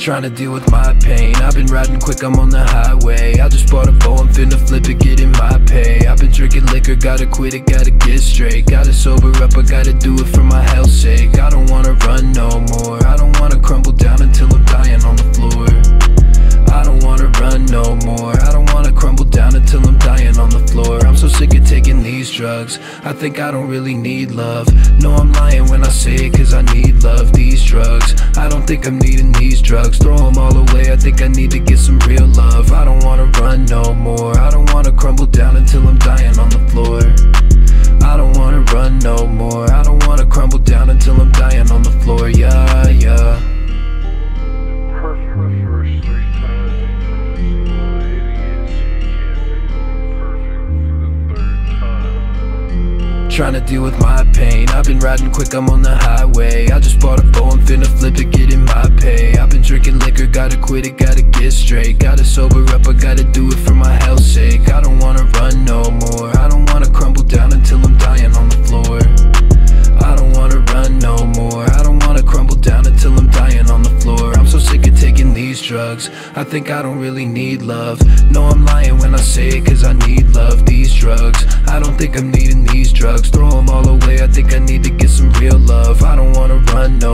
Trying to deal with my pain. I've been riding quick, I'm on the highway. I just bought a bow, I'm finna flip it, get in my pay. I've been drinking liquor, gotta quit it, gotta get straight. Gotta sober up, I gotta do it for my health's sake. I don't wanna run no more. I don't wanna crumble down until I'm dying on the floor. I don't wanna run no more. I don't wanna crumble down until I'm dying on the floor. I'm so sick of taking these drugs. I think I don't really need love. No, I'm lying when I say it cause I need love. These drugs, I don't think I'm needing these drugs. Throw them all away, I think I need to get some real love. I don't wanna run no more. I don't wanna crumble down until I'm dying on the floor. I don't wanna run no more. I don't wanna crumble down until I'm dying on the floor. Yeah, yeah. Trying to deal with my pain. I've been riding quick, I'm on the highway. I just bought a bow, drinking liquor, gotta quit it, gotta get straight. Gotta sober up, I gotta do it for my health's sake. I don't wanna run no more. I don't wanna crumble down until I'm dying on the floor. I don't wanna run no more. I don't wanna crumble down until I'm dying on the floor. I'm so sick of taking these drugs. I think I don't really need love. No, I'm lying when I say it cause I need love. These drugs, I don't think I'm needing these drugs. Throw them all away, I think I need to get some real love. I don't wanna run no